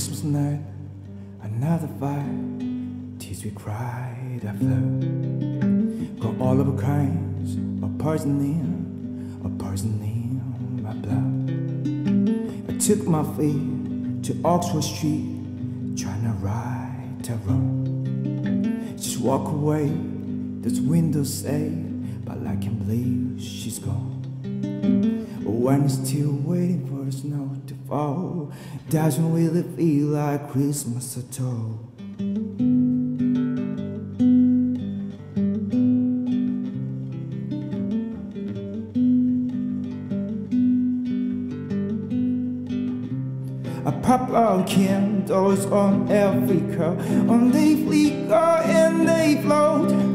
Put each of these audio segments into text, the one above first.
Christmas night, another fight. Tears we cried I after. Got all of a kinds of poison in, of poison in my blood. I took my feet to Oxford Street, trying to right a wrong. Just walk away, those windows say, but I can't believe she's gone. When it's still waiting for the snow fall, doesn't really feel like Christmas at all. I pop out candles on every curl, on they flicker and they float.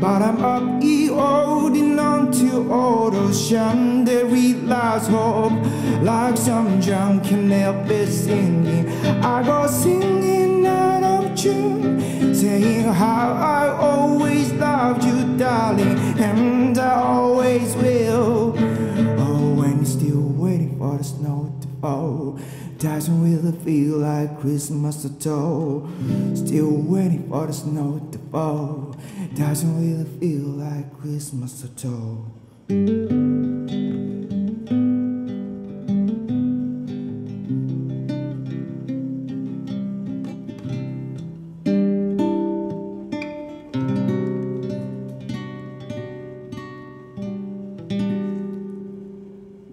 But I'm up here holding on to all those chandeliers hope. Like some drunken Elvis singing I go singing out of tune Saying how I always loved you darling And I always will. Oh, you're still waiting for the snow to fall doesn't really feel like Christmas at all. Still waiting for the snow to fall. Doesn't really feel like Christmas at all.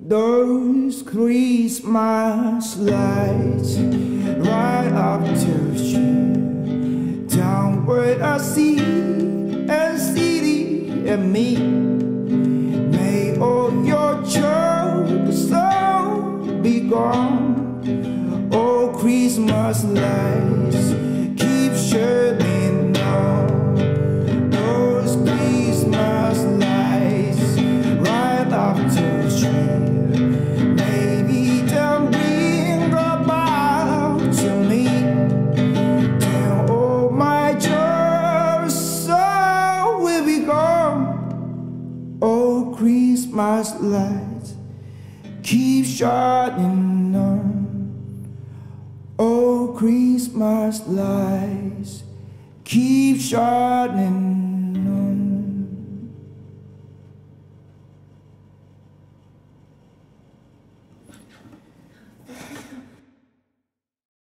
Those Christmas lights right up to the street, down where I see a city and me. May all your troubles all be gone. Oh, Christmas lights keep shining Christmas lights keep shining on. Oh, Christmas lights keep shining